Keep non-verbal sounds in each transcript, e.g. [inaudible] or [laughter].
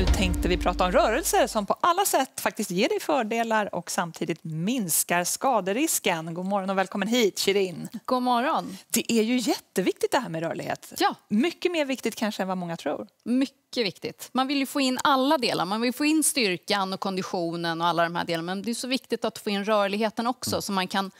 nu tänkte vi prata om rörelser som på alla sätt faktiskt ger dig fördelar och samtidigt minskar skaderisken. God morgon och välkommen hit, Shirin. God morgon. Det är ju jätteviktigt det här med rörlighet. Ja. Mycket mer viktigt kanske än vad många tror. Mycket viktigt. Man vill ju få in alla delar. Man vill få in styrkan och konditionen och alla de här delarna. Men det är så viktigt att få in rörligheten också så man kan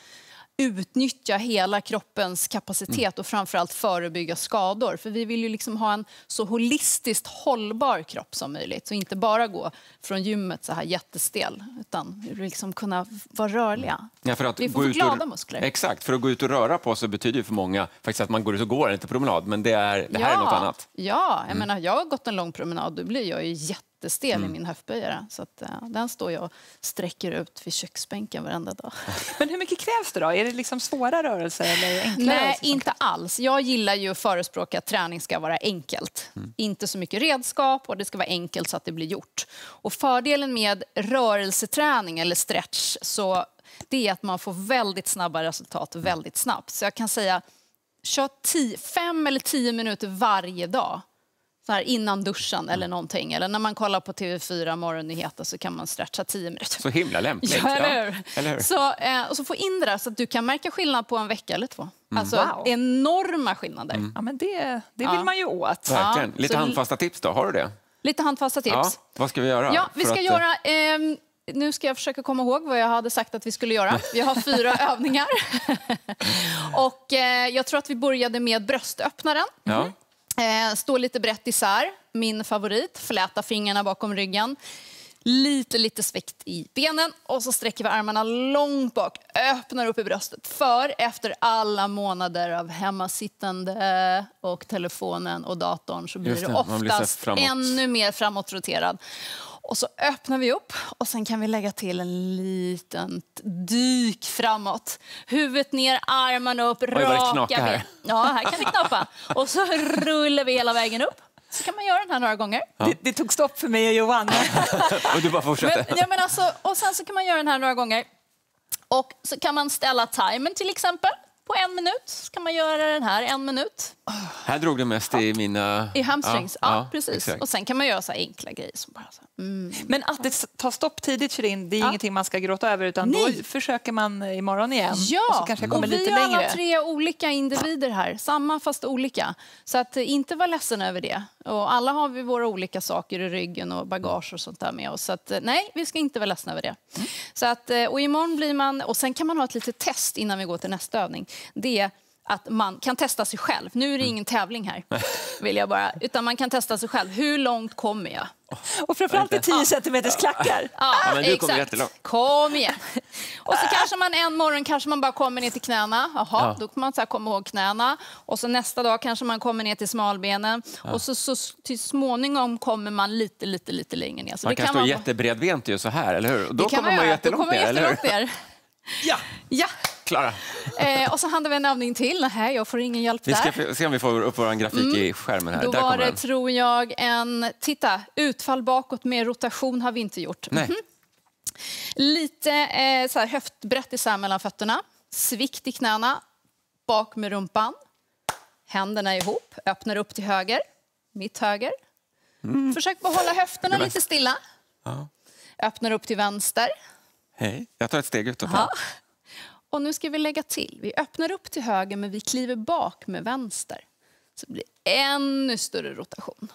utnyttja hela kroppens kapacitet och framförallt förebygga skador. För vi vill ju liksom ha en så holistiskt hållbar kropp som möjligt. Så inte bara gå från gymmet så här jättestel, utan liksom kunna vara rörliga. Ja, för att vi gå får få ut glada och, muskler. Exakt, för att gå ut och röra på sig betyder ju för många faktiskt att man går ut och går, inte promenad, men det, är, det här är något annat. Ja, jag menar, jag har gått en lång promenad, då blir jag ju jättestel i min höftböjare. Så att, uh, den står jag och sträcker ut vid köksbänken varenda dag. [laughs] Men hur mycket krävs det då? Är det liksom svåra rörelser eller enkla Nej, rörelser? inte alls. Jag gillar ju att förespråka att träning ska vara enkelt. Inte så mycket redskap och det ska vara enkelt så att det blir gjort. Och fördelen med rörelseträning eller stretch så det är att man får väldigt snabba resultat väldigt snabbt. Så jag kan säga, kör tio, fem eller tio minuter varje dag. Så här innan duschen eller någonting. Eller när man kollar på TV4 morgonnyheter så kan man stretcha tio minuter. Så himla lämpligt. Ja, eller hur? eller hur? Så, eh, och så få in det där så att du kan märka skillnad på en vecka eller två. Alltså Wow. enorma skillnader. Ja, men det, det vill Ja. man ju åt. Verkligen. Ja, Lite så- handfasta tips då, har du det? Lite handfasta tips. Ja. Vad ska vi göra? Ja, vi ska att, göra... ehm, nu ska jag försöka komma ihåg vad jag hade sagt att vi skulle göra. Vi har fyra [laughs] övningar. och eh, jag tror att vi började med bröstöppnaren. Ja. Eh, stå lite brett isär. Min favorit. Fläta fingrarna bakom ryggen. Lite, lite sväckt i benen och så sträcker vi armarna långt bak, öppnar upp i bröstet. För efter alla månader av hemmasittande och telefonen och datorn så blir det det, blir oftast framåt. ännu mer framåtroterad. Och så öppnar vi upp och sen kan vi lägga till en liten dyk framåt. Huvudet ner, armarna upp, raka knakar här. ben. Ja, här kan det knappa. Och så rullar vi hela vägen upp. Så kan man göra den här några gånger. Det, det tog stopp för mig och Johan. [laughs] Och du bara fortsätter. Men, ja, men alltså, och sen så kan man göra den här några gånger. Och så kan man ställa timern till exempel på en minut. Så kan man göra den här en minut Här drog du mest i mina... i hamstrings. Ja, precis. exakt. Och sen kan man göra så här enkla grejer som bara så här, mm. Men att det tar stopp tidigt, Shirin, det är Ja. ingenting man ska gråta över utan Nej. då försöker man imorgon igen. Ja, Och så kanske jag kommer och vi lite är alla längre. tre olika individer här. Samma fast olika. Så att eh, inte vara ledsen över det. Och alla har vi våra olika saker i ryggen och bagage och sånt där med oss. Så att, eh, nej, vi ska inte vara ledsna över det. Så att, eh, och imorgon blir man... Och sen kan man ha ett litet test innan vi går till nästa övning. Det är att man kan testa sig själv. Nu är det ingen tävling här, vill jag bara. Utan man kan testa sig själv. Hur långt kommer jag? Och framförallt i 10 centimeters klackar. Ja, Ja, men du kommer jättelångt. Kom igen. Och så kanske man en morgon kanske man bara kommer ner till knäna. Jaha, Ja. då kommer man så här komma ihåg knäna. Och så nästa dag kanske man kommer ner till smalbenen. Och så, så till småningom kommer man lite, lite, lite längre ner. Så Man kan stå vara- jättebredbent ju så här, eller hur? Och då kan kommer man göra. jättelångt ner, man eller hur? Ja, Ja. Klara. Eh, och så hade vi en övning till. Nej, jag får ingen hjälp Vi där. ska f- se om vi får upp vår grafik i skärmen här. Då Där var det, den. tror jag, en... Titta, utfall bakåt med rotation har vi inte gjort. Nej. Mhm. Lite eh, så här, höftbrett isär mellan fötterna. Svikt i knäna. Bak med rumpan. Händerna ihop. Öppnar upp till höger. Mitt höger. Försök behålla höfterna lite stilla. Ja. Öppnar upp till vänster. Hej, jag tar ett steg. Ja. Och nu ska vi lägga till. Vi öppnar upp till höger men vi kliver bak med vänster. Så det blir ännu större rotation.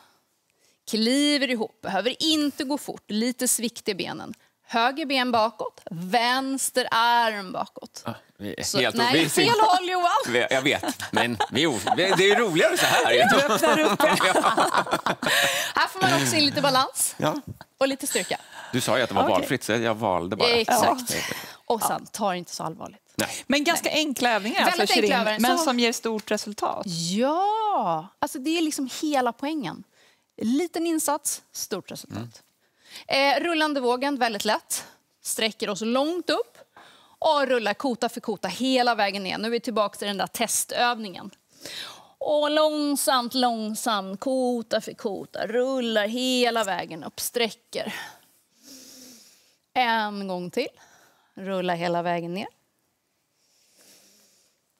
Kliver ihop, behöver inte gå fort, lite svikt i benen. Höger ben bakåt, vänster arm bakåt. Ja, vi är Så, helt nej, fel håll Johan! [laughs] Vi- Jag vet, men vi det är roligare så här. Du öppnar upp. [laughs] Här får man också in lite balans Ja. och lite styrka. Du sa ju att det var Okej. valfritt, så jag valde bara. Exakt. Ja. Och sen, ta det inte så allvarligt. Nej. Men ganska enkla övningar, alltså, enkla Shirin, övningar. men Så- som ger stort resultat. Ja, alltså det är liksom hela poängen. Liten insats, stort resultat. Eh, rullande vågen, väldigt lätt. Sträcker oss långt upp och rullar kota för kota hela vägen ner. Nu är vi tillbaka till den där testövningen. Och långsamt, långsamt, kota för kota, rullar hela vägen upp, sträcker. En gång till. Rulla hela vägen ner.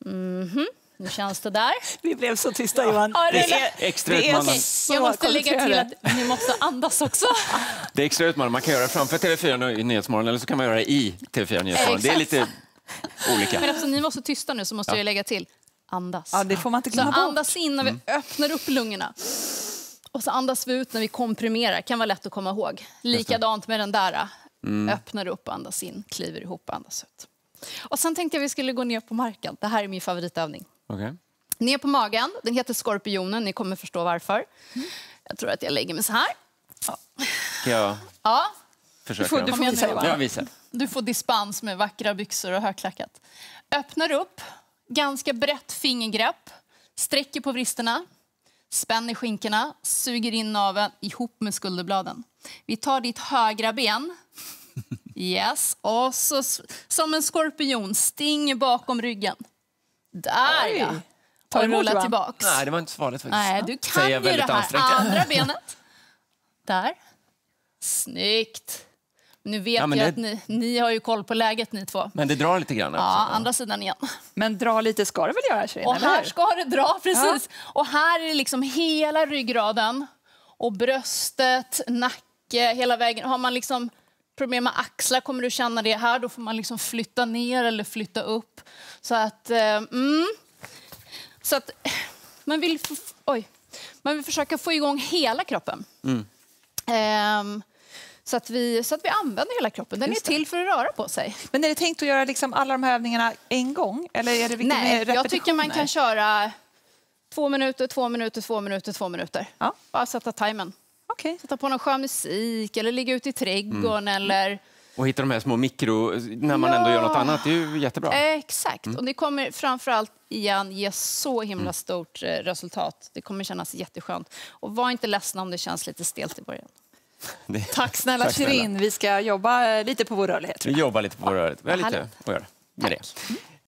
Mhm. Nu känns det där. Vi blev så tysta Johan. Ja, det är- Extra det är utmanande. så Jag måste lägga till att ni måste andas också. [laughs] Det är extra utmanande. Man kan göra det framför TV4 Nyhetsmorgon eller så kan man göra det i TV4 Nyhetsmorgon. Det är lite olika. Men eftersom ni var så tysta nu så måste jag ju lägga till andas. Ja, det får man inte Så glömma bort. andas in när vi öppnar upp lungorna. Och så andas vi ut när vi komprimerar. kan vara lätt att komma ihåg. Likadant med den där. Öppnar upp, andas in, kliver ihop, andas ut. Och sen tänkte jag vi skulle gå ner på marken. Det här är min favoritövning. Okej. Ner på magen. Den heter skorpionen. Ni kommer förstå varför. Jag tror att jag lägger mig så här. Ska jag Ja, försöka? får- du får visa. Jag visar. Du får dispens med vackra byxor och högklackat. Öppnar upp, ganska brett fingergrepp, sträcker på vristerna, spänner skinkorna, suger in naveln ihop med skulderbladen. Vi tar ditt högra ben. Yes. Och så som en skorpion, sting bakom ryggen. Där Oj. ja. Ta Och rulla Johan. tillbaks. Nej, det var inte så farligt faktiskt. Nej, du kan ju det här. Andra [laughs] benet. Där. Snyggt. Nu vet Ja, jag det- att ni, ni har ju koll på läget ni två. Men det drar lite grann också. Ja, andra sidan igen. Men dra lite ska det väl göra, Shirin? Och här ska det dra, precis. Och här är det liksom hela ryggraden och bröstet, nacke, hela vägen. Har man liksom problem med axlar kommer du känna det här. Då får man liksom flytta ner eller flytta upp. Så att, eh, mm. Så att man vill, oj, man vill försöka få igång hela kroppen. Ehm, så, att vi, så att vi använder hela kroppen. Den är Just det. till för att röra på sig. Men är det tänkt att göra liksom alla de här övningarna en gång? Eller är det Nej, jag tycker man kan köra två minuter, två minuter, två minuter, två minuter. Ja. Bara sätta timern. Okej. Sätta på någon skön musik eller ligga ute i trädgården eller... Och hitta de här små mikro... När man ändå Ja. gör något annat, det är ju jättebra. Exakt. Och det kommer framförallt igen ge så himla stort eh, resultat. Det kommer kännas jätteskönt. Och var inte ledsna om det känns lite stelt i början. [laughs] Det- Tack snälla Tack snälla. Shirin. Vi ska jobba eh, lite på vår rörlighet. Vi jobbar lite på vår rörelse. Vi har lite att göra med Tack. det.